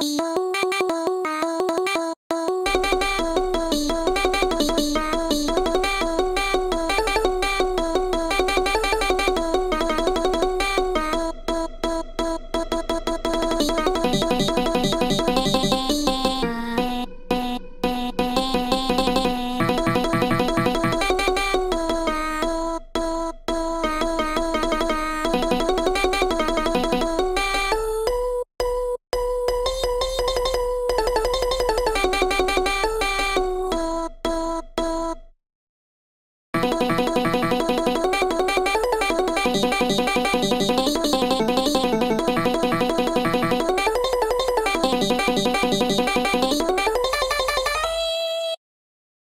よ